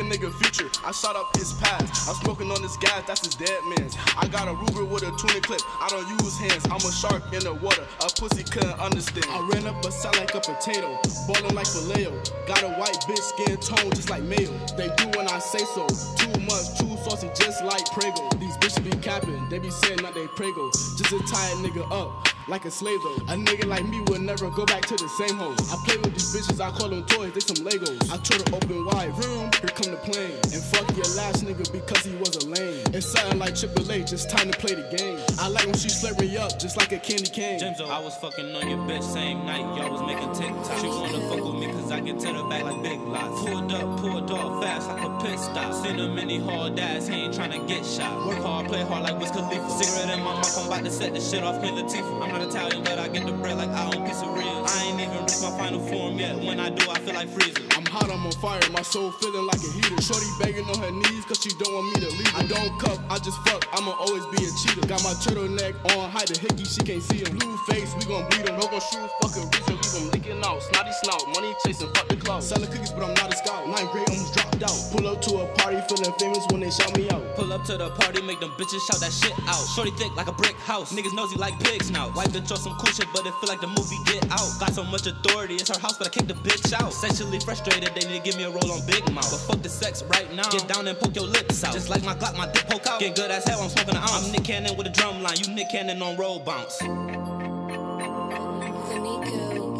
nigga future. I shot up his past. I'm smoking on this gas, that's his dead man's. I got a Ruger with a 20 clip. I don't use hands. I'm a shark in the water. A pussy couldn't understand. I ran up a sound like a potato, ballin' like Vallejo. Got a white bitch skin tone just like mayo. They do when I say so. Too much, too saucy, just like Prego. These bitches be capping, they be saying that they Prego. Just to tie a nigga up like a slave though. A nigga like me would never go back to the same hoes. I play with these bitches, I call them toys, they some Legos. I told her open wide, room, here come the plane. And fuck your last nigga because he was a lame. It's something like Triple A, just time to play the game. I like when she slurp me up, just like a candy cane. James, I was fucking on your bitch same night, y'all was making TikTok. She wanna fuck with me cause I get to the back like big lots. Pulled up, pulled off fast like a pit stop. Seen him in hard ass, he ain't tryna get shot. Work hard, play hard like Wiz Khalifa. Cigarette in my I'm about to set this shit off Queen Latifah. I'm not Italian, but I get the bread like I own pizzerias. I ain't even reached my final form yet. When I do, I feel like Frieza. I'm hot, I'm on fire, my soul feeling like a heater. Shorty begging on her knees cause she don't want me to leave. I don't cuff, I just fuck, I'ma always be a cheater. Got my turtleneck on, hide the hickey, she can't see him. Blue face, we gon' bleed him. No gon' shoot, fucking reason, leave him leaking out. Snotty snout, money chasing, fuck the cloud. Selling cookies, but I'm not a scout. Nine grade almost dropped out. Pull up to a party, feeling famous when they shout me out. Pull up to the party, make them bitches shout that shit out. Shorty thick like a brick brick house. Niggas nosy like pigs now. White bitch on some cool shit, but it feel like the movie Get Out. Got so much authority, it's her house, but I kick the bitch out. Sexually frustrated, they need to give me a roll on Big Mouth. But fuck the sex right now. Get down and poke your lips out. Just like my Glock, my dick poke out. Get good as hell, I'm smoking an ounce. I'm Nick Cannon with a drum line. You Nick Cannon on roll bounce. Let me go.